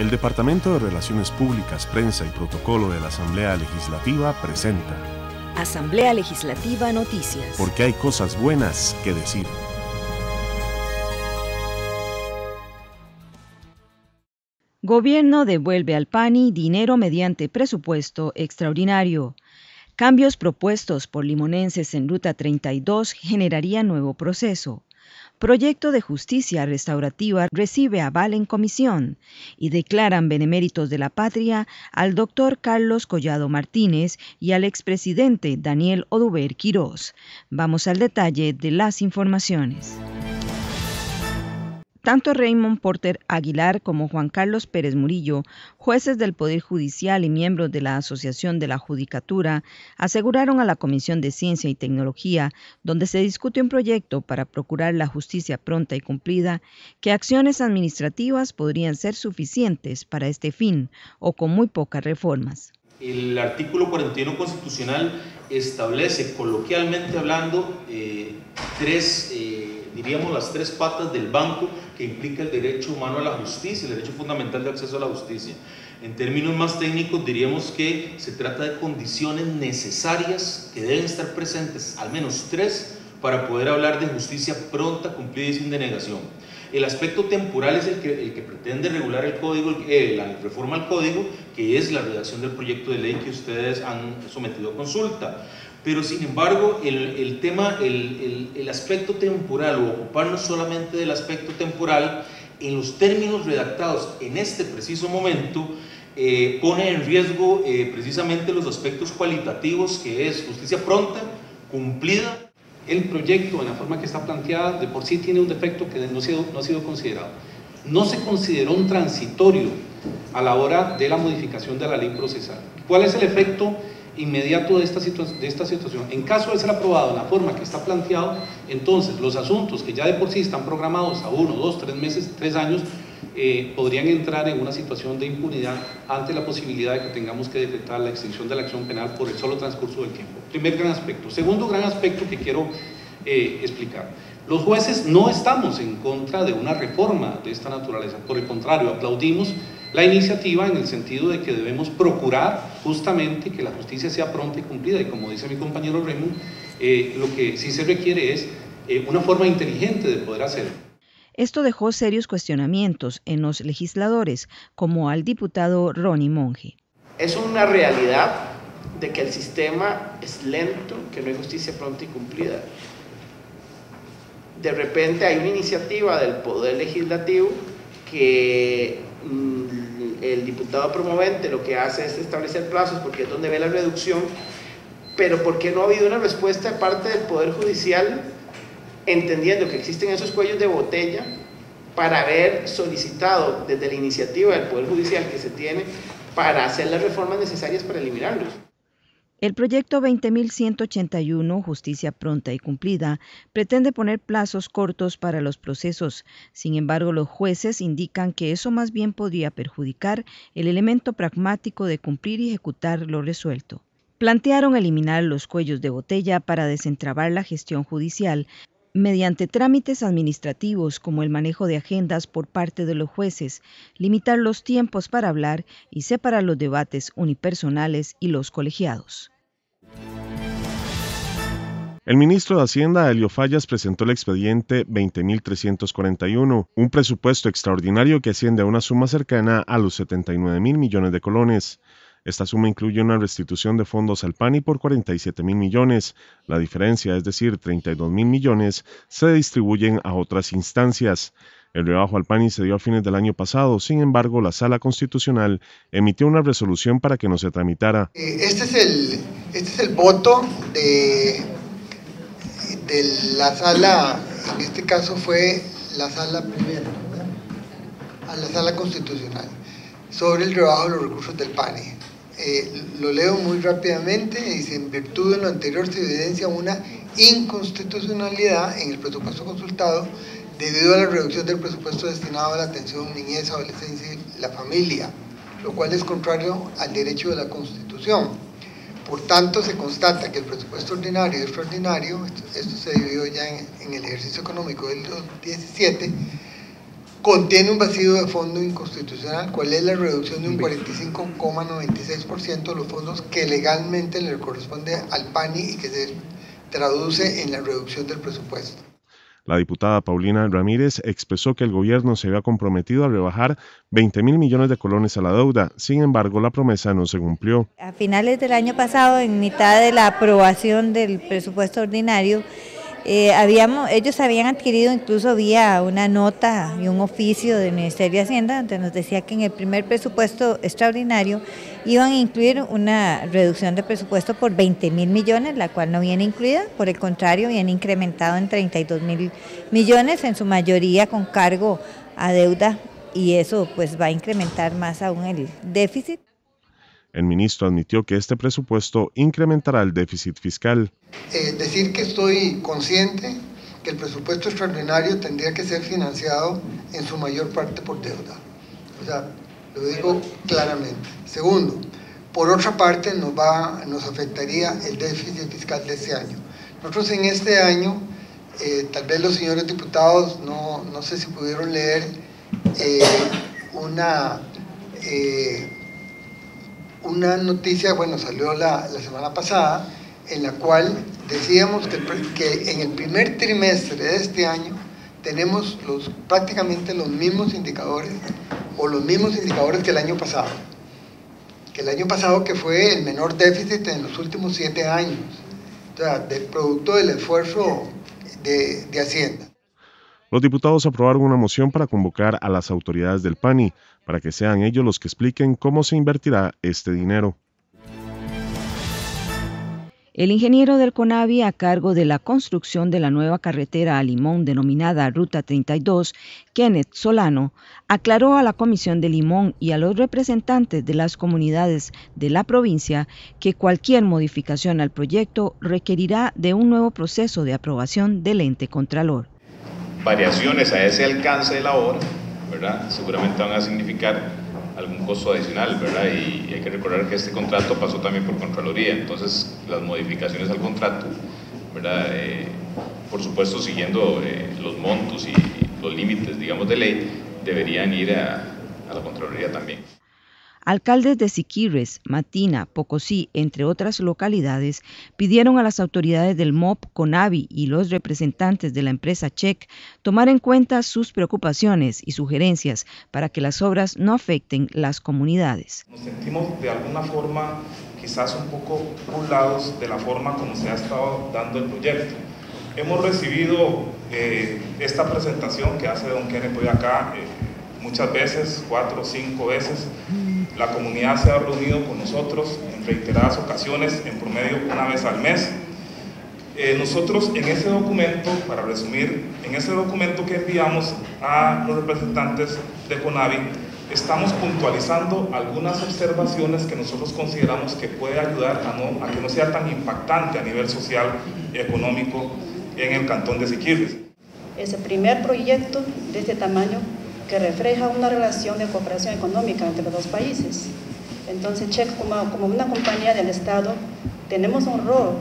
El Departamento de Relaciones Públicas, Prensa y Protocolo de la Asamblea Legislativa presenta Asamblea Legislativa Noticias. Porque hay cosas buenas que decir. Gobierno devuelve al PANI dinero mediante presupuesto extraordinario. Cambios propuestos por limonenses en Ruta 32 generarían nuevo proceso. Proyecto de Justicia Restaurativa recibe aval en comisión y declaran beneméritos de la patria al doctor Carlos Collado Martínez y al expresidente Daniel Oduber Quirós. Vamos al detalle de las informaciones. Tanto Raymond Porter Aguilar como Juan Carlos Pérez Murillo, jueces del Poder Judicial y miembros de la Asociación de la Judicatura, aseguraron a la Comisión de Ciencia y Tecnología, donde se discute un proyecto para procurar la justicia pronta y cumplida, que acciones administrativas podrían ser suficientes para este fin o con muy pocas reformas. El artículo 41 constitucional establece, coloquialmente hablando, eh, tres... Eh, diríamos, las tres patas del banco que implica el derecho humano a la justicia, el derecho fundamental de acceso a la justicia. En términos más técnicos diríamos que se trata de condiciones necesarias que deben estar presentes, al menos tres, para poder hablar de justicia pronta, cumplida y sin denegación. El aspecto temporal es el que, pretende regular el código, eh, la reforma al código, que es la redacción del proyecto de ley que ustedes han sometido a consulta. Pero sin embargo, el, el tema, el, el, aspecto temporal o ocuparnos solamente del aspecto temporal, en los términos redactados en este preciso momento, eh, pone en riesgo eh, precisamente los aspectos cualitativos que es justicia pronta, cumplida. El proyecto en la forma que está planteada de por sí tiene un defecto que no ha sido, no ha sido considerado. No se consideró un transitorio a la hora de la modificación de la ley procesal. ¿Cuál es el efecto? Inmediato de esta, situación. En caso de ser aprobado en la forma que está planteado, entonces los asuntos que ya de por sí están programados a uno, dos, tres meses, tres años, eh, podrían entrar en una situación de impunidad ante la posibilidad de que tengamos que decretar la extinción de la acción penal por el solo transcurso del tiempo. Primer gran aspecto. Segundo gran aspecto que quiero eh, explicar. Los jueces no estamos en contra de una reforma de esta naturaleza, por el contrario, aplaudimos la iniciativa en el sentido de que debemos procurar justamente que la justicia sea pronta y cumplida y como dice mi compañero Raymond, eh, lo que sí se requiere es eh, una forma inteligente de poder hacerlo. Esto dejó serios cuestionamientos en los legisladores, como al diputado Ronnie Monge. Es una realidad de que el sistema es lento, que no hay justicia pronta y cumplida. De repente hay una iniciativa del Poder Legislativo que el diputado promovente lo que hace es establecer plazos porque es donde ve la reducción, pero porque no ha habido una respuesta de parte del Poder Judicial entendiendo que existen esos cuellos de botella para haber solicitado desde la iniciativa del Poder Judicial que se tiene para hacer las reformas necesarias para eliminarlos. El proyecto 20.181, Justicia Pronta y Cumplida, pretende poner plazos cortos para los procesos. Sin embargo, los jueces indican que eso más bien podría perjudicar el elemento pragmático de cumplir y ejecutar lo resuelto. Plantearon eliminar los cuellos de botella para desentrabar la gestión judicial mediante trámites administrativos como el manejo de agendas por parte de los jueces, limitar los tiempos para hablar y separar los debates unipersonales y los colegiados. El ministro de Hacienda, Helio Fallas, presentó el expediente 20.341, un presupuesto extraordinario que asciende a una suma cercana a los 79 mil millones de colones. Esta suma incluye una restitución de fondos al PANI por 47 mil millones. La diferencia, es decir, 32 mil millones, se distribuyen a otras instancias. El rebajo al PANI se dio a fines del año pasado, sin embargo, la Sala Constitucional emitió una resolución para que no se tramitara. Eh, este es el, este es el voto de, la Sala, en este caso fue la Sala Primera, a la Sala Constitucional, sobre el rebajo de los recursos del PANI. Eh, lo leo muy rápidamente, dice, en virtud de lo anterior se evidencia una inconstitucionalidad en el presupuesto consultado debido a la reducción del presupuesto destinado a la atención niñez, adolescencia y la familia, lo cual es contrario al derecho de la Constitución. Por tanto, se constata que el presupuesto ordinario y extraordinario, esto, se dividió ya en, en, el ejercicio económico del 2017, contiene un vacío de fondo inconstitucional. ¿Cuál es la reducción de un 45,96% de los fondos que legalmente le corresponde al PANI y que se traduce en la reducción del presupuesto? La diputada Paulina Ramírez expresó que el gobierno se había comprometido a rebajar 20 mil millones de colones a la deuda, sin embargo la promesa no se cumplió. A finales del año pasado, en mitad de la aprobación del presupuesto ordinario, eh, habíamos, ellos habían adquirido incluso vía una nota y un oficio del Ministerio de Hacienda, donde nos decía que en el primer presupuesto extraordinario iban a incluir una reducción de presupuesto por 20 mil millones, la cual no viene incluida, por el contrario, viene incrementado en 32 mil millones, en su mayoría con cargo a deuda, y eso pues va a incrementar más aún el déficit. El ministro admitió que este presupuesto incrementará el déficit fiscal. Eh, decir que estoy consciente que el presupuesto extraordinario tendría que ser financiado en su mayor parte por deuda. O sea, lo digo claramente. Segundo, por otra parte nos, va, nos afectaría el déficit fiscal de este año. Nosotros en este año, eh, tal vez los señores diputados, no, no sé si pudieron leer eh, una una noticia, bueno, salió la, semana pasada, en la cual decíamos que, que, en el primer trimestre de este año tenemos los, prácticamente los mismos indicadores o los mismos indicadores que el año pasado. Que el año pasado que fue el menor déficit en los últimos siete años, o sea, del producto del esfuerzo de, de Hacienda. Los diputados aprobaron una moción para convocar a las autoridades del PANI para que sean ellos los que expliquen cómo se invertirá este dinero. El ingeniero del CONAVI a cargo de la construcción de la nueva carretera a Limón denominada Ruta 32, Kenneth Solano, aclaró a la Comisión de Limón y a los representantes de las comunidades de la provincia que cualquier modificación al proyecto requerirá de un nuevo proceso de aprobación del ente contralor. Variaciones a ese alcance de la obra Seguramente van a significar algún costo adicional, ¿verdad? Y hay que recordar que este contrato pasó también por Contraloría, entonces las modificaciones al contrato, ¿verdad? Eh, por supuesto, siguiendo eh, los montos y, los límites, digamos, de ley, deberían ir a la Contraloría. Alcaldes de Siquirres, Matina, Pocosí, entre otras localidades, pidieron a las autoridades del MOP, CONAVI y los representantes de la empresa CHEC tomar en cuenta sus preocupaciones y sugerencias para que las obras no afecten las comunidades. Nos sentimos de alguna forma quizás un poco burlados de la forma como se ha estado dando el proyecto. Hemos recibido eh, esta presentación que hace don Kenneth hoy acá eh, muchas veces, cuatro o cinco veces, la comunidad se ha reunido con nosotros en reiteradas ocasiones, en promedio una vez al mes. Eh, nosotros en ese documento, para resumir, en ese documento que enviamos a los representantes de CONAVI, estamos puntualizando algunas observaciones que nosotros consideramos que puede ayudar a, no, a que no sea tan impactante a nivel social y económico en el cantón de Siquirres. Ese primer proyecto de este tamaño que refleja una relación de cooperación económica entre los dos países. Entonces, CHEC, como, como una compañía del Estado, tenemos un rol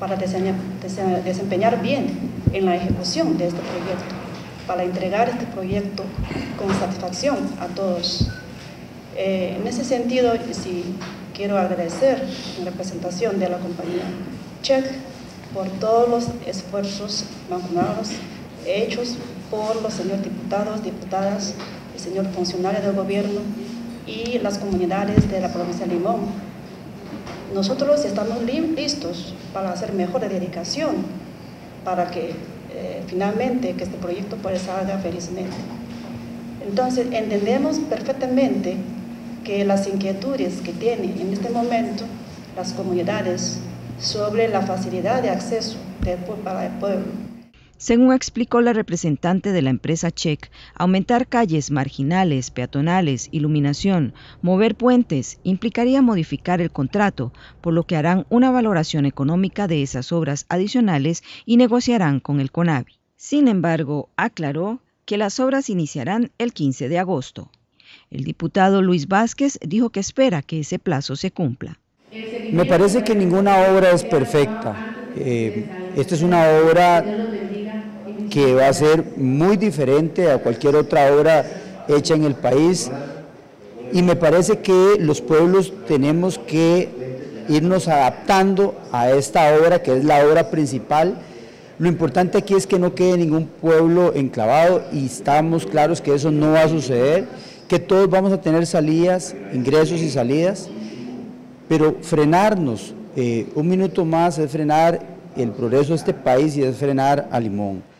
para desempeñar bien en la ejecución de este proyecto, para entregar este proyecto con satisfacción a todos. Eh, en ese sentido, sí, quiero agradecer en representación de la compañía CHEC por todos los esfuerzos mancomunados hechos por los señores diputados, diputadas, el señor funcionario del gobierno y las comunidades de la provincia de Limón. Nosotros estamos listos para hacer mejor dedicación para que eh, finalmente que este proyecto pueda salga felizmente. Entonces entendemos perfectamente que las inquietudes que tienen en este momento las comunidades sobre la facilidad de acceso para el pueblo según explicó la representante de la empresa Check, aumentar calles marginales, peatonales, iluminación, mover puentes implicaría modificar el contrato, por lo que harán una valoración económica de esas obras adicionales y negociarán con el CONAVI. Sin embargo, aclaró que las obras iniciarán el 15 de agosto. El diputado Luis Vázquez dijo que espera que ese plazo se cumpla. Me parece que ninguna obra es perfecta. Eh, esta es una obra que va a ser muy diferente a cualquier otra obra hecha en el país y me parece que los pueblos tenemos que irnos adaptando a esta obra que es la obra principal. Lo importante aquí es que no quede ningún pueblo enclavado y estamos claros que eso no va a suceder, que todos vamos a tener salidas, ingresos y salidas, pero frenarnos eh, un minuto más es frenar el progreso de este país y es frenar a Limón.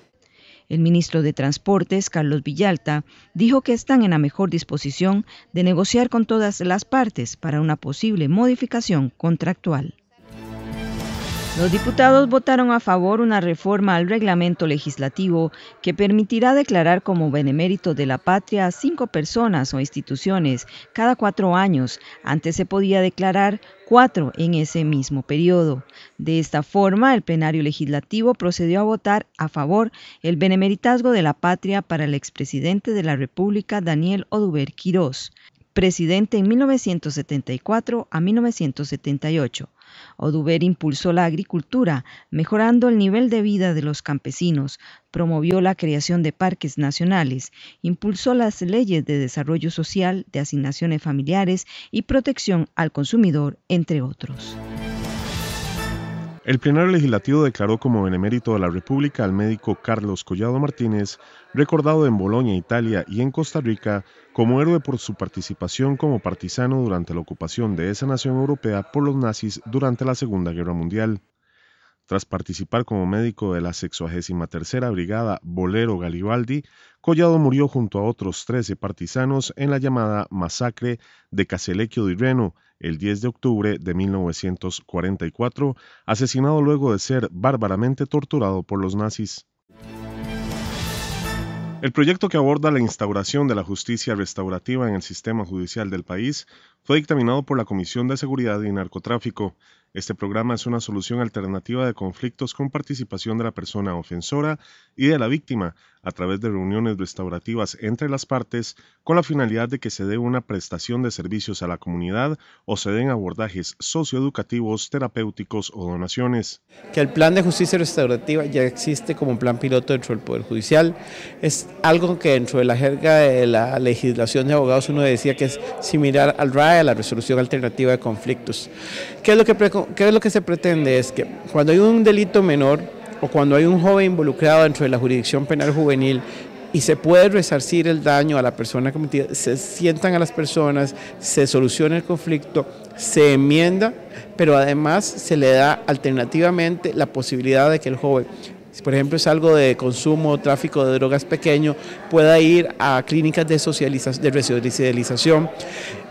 El ministro de Transportes, Carlos Villalta, dijo que están en la mejor disposición de negociar con todas las partes para una posible modificación contractual. Los diputados votaron a favor una reforma al reglamento legislativo que permitirá declarar como benemérito de la patria a cinco personas o instituciones cada cuatro años. Antes se podía declarar cuatro en ese mismo periodo. De esta forma, el plenario legislativo procedió a votar a favor el benemeritazgo de la patria para el expresidente de la República, Daniel Oduber Quirós, presidente en 1974 a 1978. Oduber impulsó la agricultura, mejorando el nivel de vida de los campesinos, promovió la creación de parques nacionales, impulsó las leyes de desarrollo social, de asignaciones familiares y protección al consumidor, entre otros. El plenario legislativo declaró como benemérito de la República al médico Carlos Collado Martínez, recordado en Bolonia, Italia y en Costa Rica como héroe por su participación como partisano durante la ocupación de esa nación europea por los nazis durante la Segunda Guerra Mundial. Tras participar como médico de la 63 Brigada Bolero Garibaldi, Collado murió junto a otros 13 partisanos en la llamada masacre de Caselecchio di Reno el 10 de octubre de 1944, asesinado luego de ser bárbaramente torturado por los nazis. El proyecto que aborda la instauración de la justicia restaurativa en el sistema judicial del país fue dictaminado por la Comisión de Seguridad y Narcotráfico. Este programa es una solución alternativa de conflictos con participación de la persona ofensora y de la víctima a través de reuniones restaurativas entre las partes con la finalidad de que se dé una prestación de servicios a la comunidad o se den abordajes socioeducativos, terapéuticos o donaciones. Que el plan de justicia restaurativa ya existe como plan piloto dentro del Poder Judicial. Es algo que dentro de la jerga de la legislación de abogados uno decía que es similar al RAE, a la resolución alternativa de conflictos. ¿Qué es lo que ¿Qué es lo que se pretende? Es que cuando hay un delito menor o cuando hay un joven involucrado dentro de la jurisdicción penal juvenil y se puede resarcir el daño a la persona cometida, se sientan a las personas, se soluciona el conflicto, se enmienda, pero además se le da alternativamente la posibilidad de que el joven si por ejemplo es algo de consumo o tráfico de drogas pequeño, pueda ir a clínicas de, socialización, de resocialización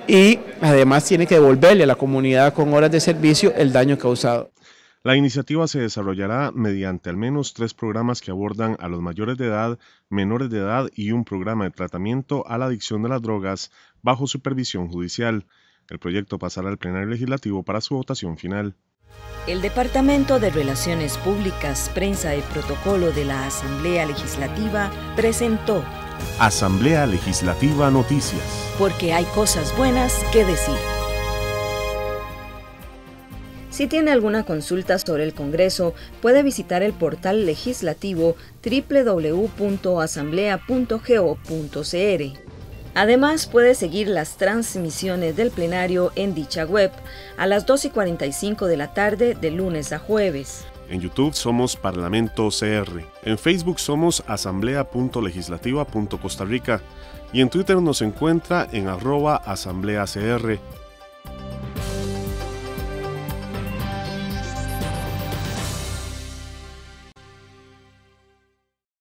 y además tiene que devolverle a la comunidad con horas de servicio el daño causado. La iniciativa se desarrollará mediante al menos tres programas que abordan a los mayores de edad, menores de edad y un programa de tratamiento a la adicción de las drogas bajo supervisión judicial. El proyecto pasará al plenario legislativo para su votación final. El Departamento de Relaciones Públicas, Prensa y Protocolo de la Asamblea Legislativa presentó Asamblea Legislativa Noticias. Porque hay cosas buenas que decir. Si tiene alguna consulta sobre el Congreso, puede visitar el portal legislativo www.asamblea.go.cr. Además, puede seguir las transmisiones del plenario en dicha web a las 2 y 45 de la tarde de lunes a jueves. En YouTube somos Parlamento CR. En Facebook somos asamblea.legislativa.costa Rica. Y en Twitter nos encuentra en arroba asambleacr.